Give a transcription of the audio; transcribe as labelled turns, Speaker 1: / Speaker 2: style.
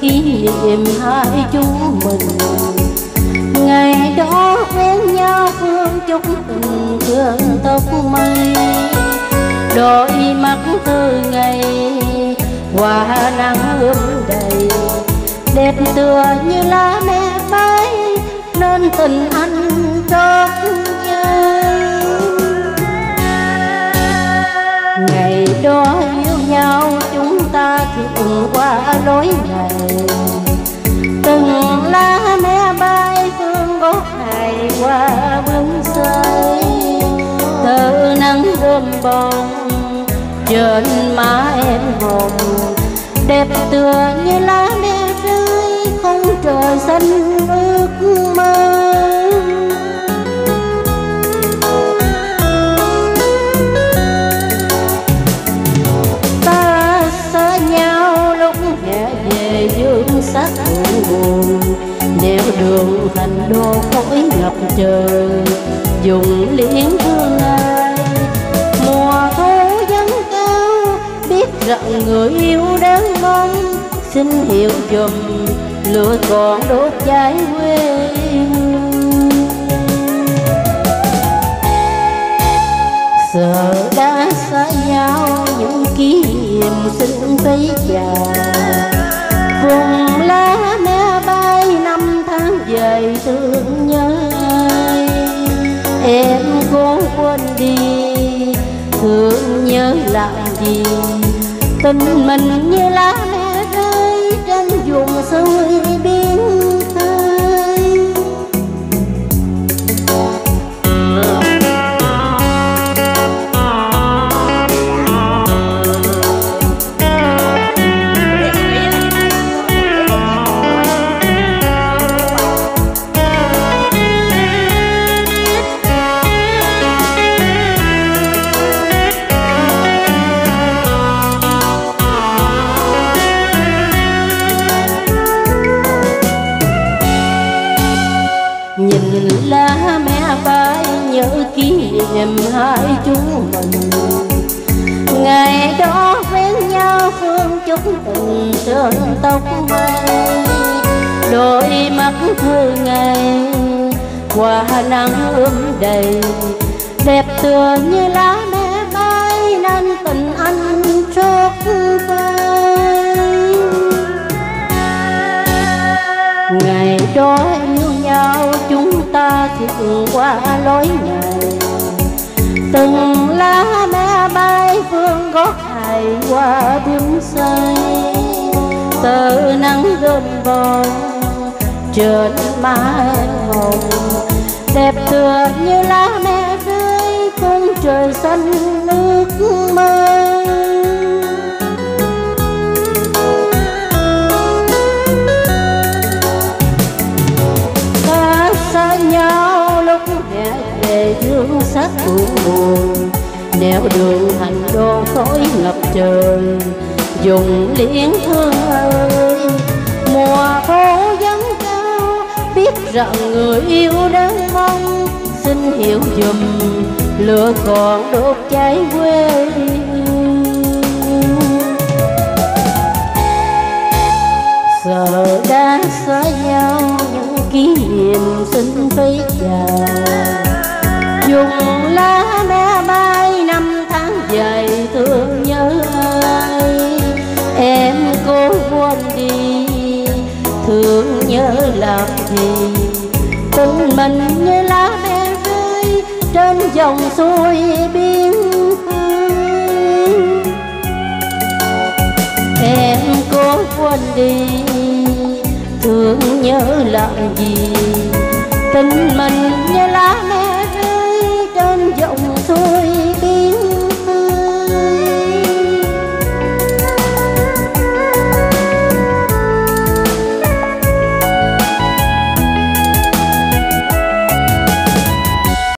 Speaker 1: kỷ niệm hai chú mình. Ngày đó quen nhau phương chúc tình thương tóc mây đôi mắt từ ngày hoa nắng ươm đầy. Đẹp tựa như lá mẹ bay, nên tình anh trót nhân ngày đó ta qua lối này. Từng lá mẹ bay phương gốc hài qua bướm rơi thơ nắng đơm bông trên má em hồng đẹp tựa như lá mẹ rơi, không trời xanh ơi đường thành đô khói ngập trời, dùng liễn thương ai? Mùa thu vẫn cao, biết rằng người yêu đang mong. Xin hiểu dùm lửa còn đốt cháy quê hương. Giờ đã xa nhau, những kỷ niệm xin thấy chào quên đi thương nhớ làm gì? Tình mình như lá nước chúc tình tóc mây đôi mắt thơ ngày quả nắng ươm đầy đẹp tựa như lá mẹ bay nên tình anh trót vai ngày đó yêu nhau chúng ta thường qua lối này từng lá mẹ bay phương gót hài qua bướm say. Tờ nắng gần bông trên má hồng. Đẹp tựa như lá mẹ rơi cung trời xanh nước mơ ta xa nhau lúc hè về dương sắc buồn buồn nẻo đường thành đô khói ngập trời, dùng liễn thương ơi mùa phố vắng cao, biết rằng người yêu đang mong. Xin hiểu dùm, lửa còn đốt cháy quê. Giờ đã xa nhau những kỷ niệm xin phí quên đi thương nhớ làm gì tình mình như lá me rơi trên dòng suối biên em cố quên đi, thương nhớ làm gì, tình mình như lá me.